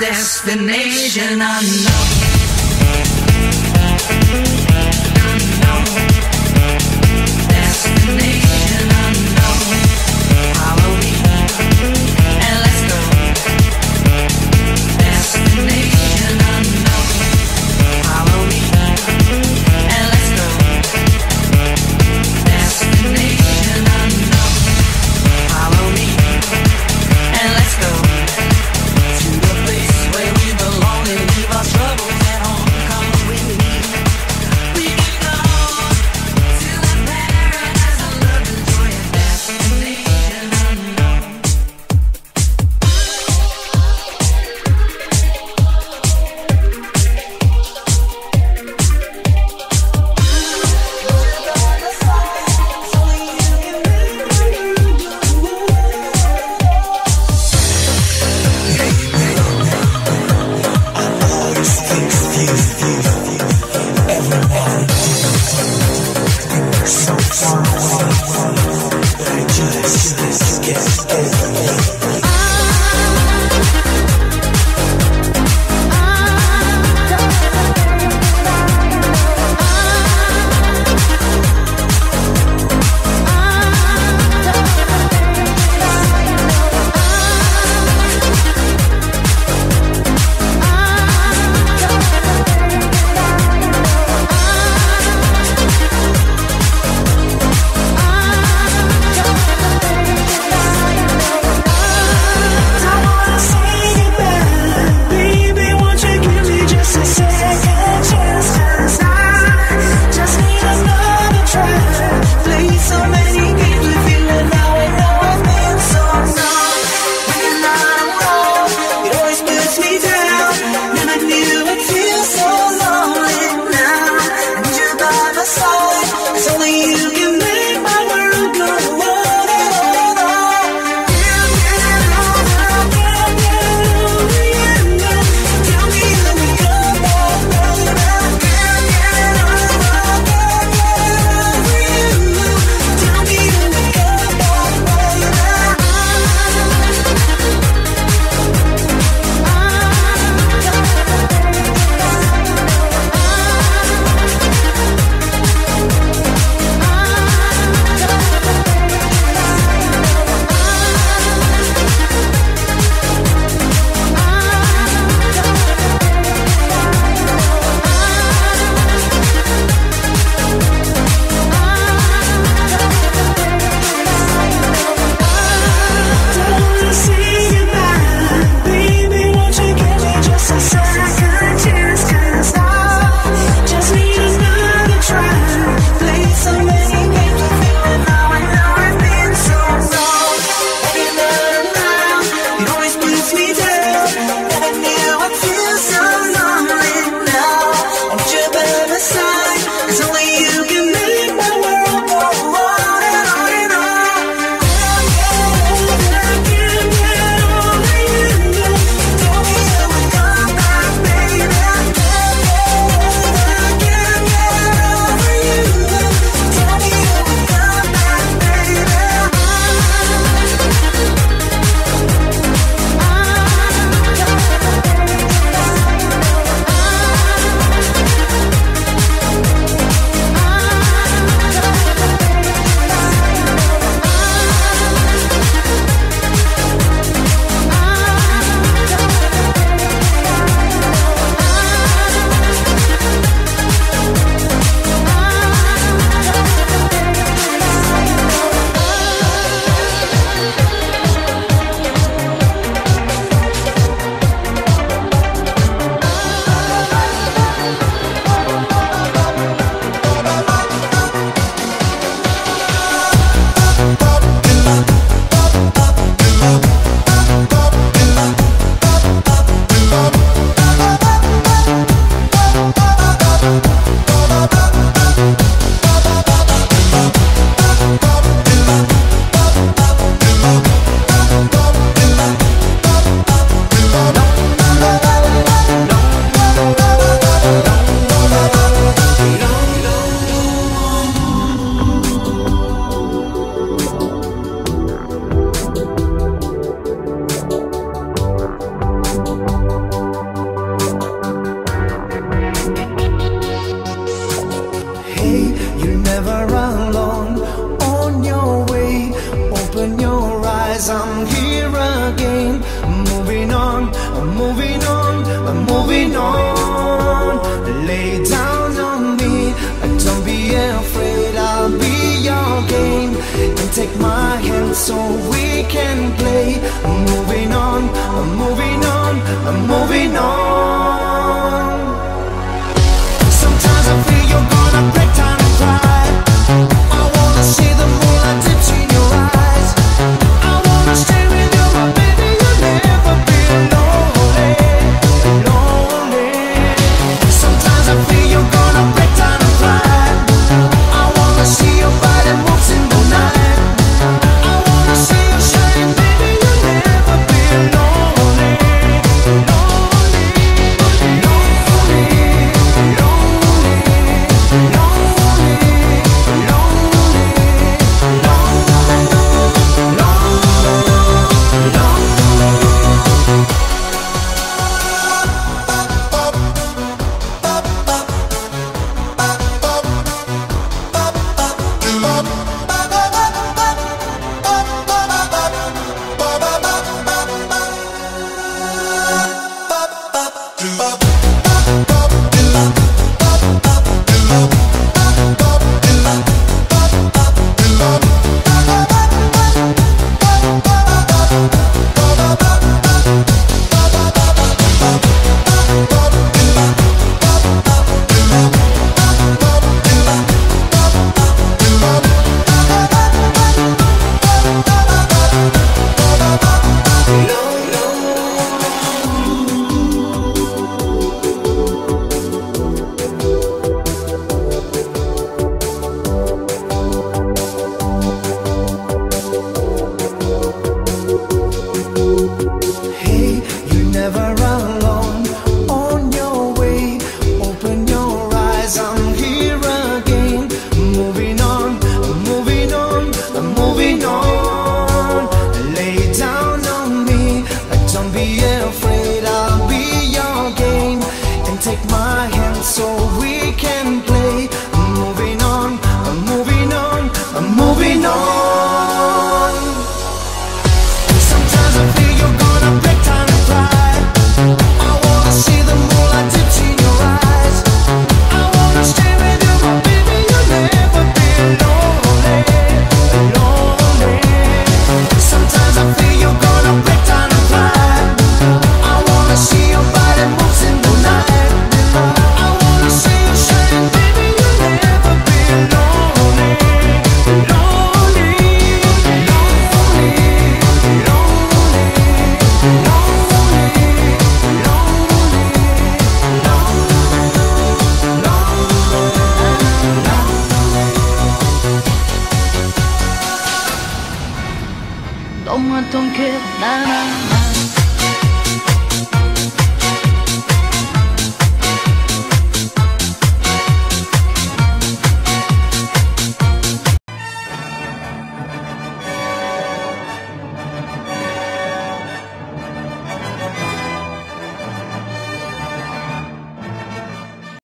destination unknown. Destination.